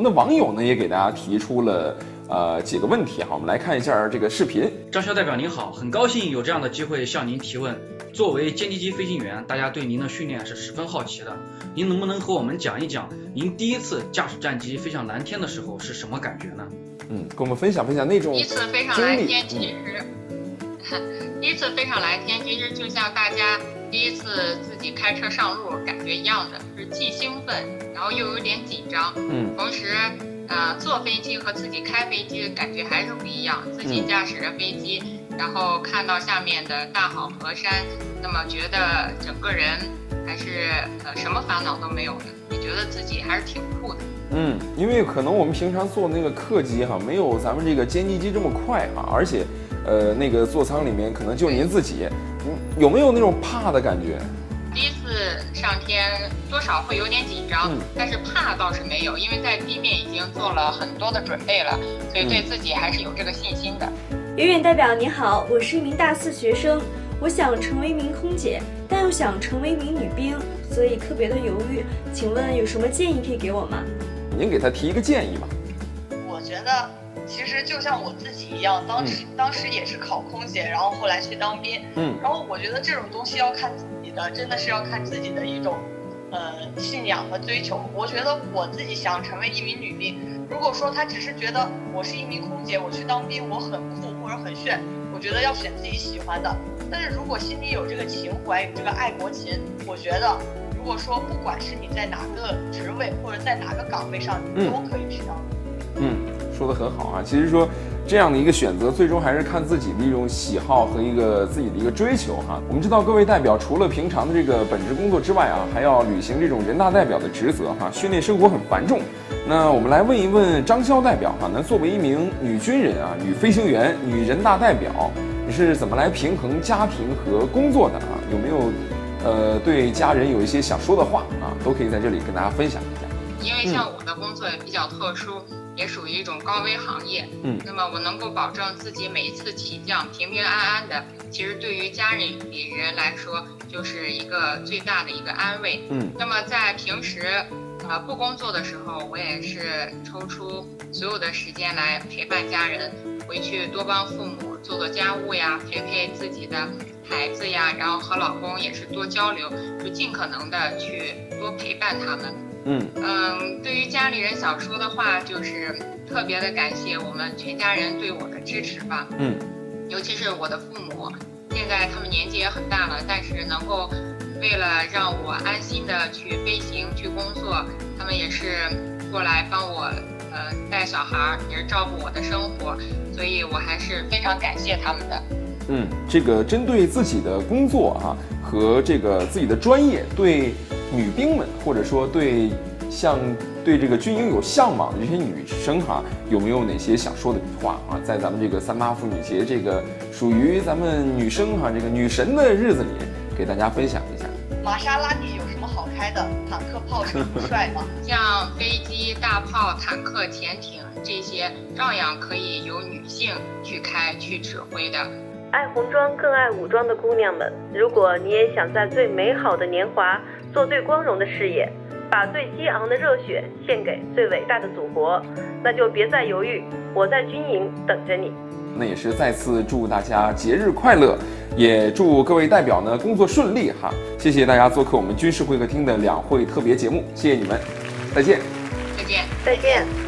们的网友呢也给大家提出了呃几个问题哈，我们来看一下这个视频。张潇代表您好，很高兴有这样的机会向您提问。作为歼击机飞行员，大家对您的训练是十分好奇的。您能不能和我们讲一讲，您第一次驾驶战机飞向蓝天的时候是什么感觉呢？嗯，跟我们分享分享那种第一次飞上蓝天，其实 第一次飞上蓝天，其实就像大家第一次自己开车上路感觉一样的，是既兴奋，然后又有点紧张。嗯，同时，呃，坐飞机和自己开飞机的感觉还是不一样。自己驾驶着飞机，然后看到下面的大好河山，那么觉得整个人还是呃什么烦恼都没有的，也觉得自己还是挺酷的。嗯，因为可能我们平常坐那个客机哈，没有咱们这个歼击机这么快啊，而且，呃，那个座舱里面可能就您自己，嗯，有没有那种怕的感觉？第一次上天多少会有点紧张，但是怕倒是没有，因为在地面已经做了很多的准备了，所以对自己还是有这个信心的。远远代表你好，我是一名大四学生，我想成为一名空姐，但又想成为一名女兵，所以特别的犹豫，请问有什么建议可以给我吗？您给他提一个建议吧。我觉得其实就像我自己一样，当时当时也是考空姐，然后后来去当兵。嗯。然后我觉得这种东西要看自己的，真的是要看自己的一种，呃，信仰和追求。我觉得我自己想成为一名女兵，如果说他只是觉得我是一名空姐，我去当兵我很酷或者很炫，我觉得要选自己喜欢的。但是如果心里有这个情怀，有这个爱国情，我觉得。如果说不管是你在哪个职位或者在哪个岗位上，你都可以去当。嗯，说的很好啊。其实说这样的一个选择，最终还是看自己的一种喜好和一个自己的一个追求哈。我们知道各位代表除了平常的这个本职工作之外啊，还要履行这种人大代表的职责哈，训练生活很繁重。那我们来问一问张潇代表哈，那作为一名女军人啊，女飞行员，女人大代表，你是怎么来平衡家庭和工作的啊？有没有？呃，对家人有一些想说的话啊，都可以在这里跟大家分享一下。因为像我的工作也比较特殊，也属于一种高危行业。嗯，那么我能够保证自己每一次起降平平安安的，其实对于家人里人来说，就是一个最大的一个安慰。嗯，那么在平时呃不工作的时候，我也是抽出所有的时间来陪伴家人，回去多帮父母做做家务呀，陪陪自己的。孩子呀，然后和老公也是多交流，就尽可能的去多陪伴他们。嗯嗯，对于家里人想说的话，就是特别的感谢我们全家人对我的支持吧。嗯，尤其是我的父母，现在他们年纪也很大了，但是能够为了让我安心的去飞行去工作，他们也是过来帮我呃带小孩，也是照顾我的生活，所以我还是非常感谢他们的。嗯，这个针对自己的工作啊和这个自己的专业，对女兵们或者说对像对这个军营有向往的这些女生哈，有没有哪些想说的话啊？在咱们这个三八妇女节这个属于咱们女生哈这个女神的日子里，给大家分享一下。玛莎拉蒂有什么好开的？坦克、炮车不帅吗？像飞机、大炮、坦克、潜艇这些，照样可以由女性去开去指挥的。爱红装更爱武装的姑娘们，如果你也想在最美好的年华做最光荣的事业，把最激昂的热血献给最伟大的祖国，那就别再犹豫，我在军营等着你。那也是再次祝大家节日快乐，也祝各位代表呢工作顺利哈。谢谢大家做客我们军事会客厅的两会特别节目，谢谢你们，再见，再见，再见。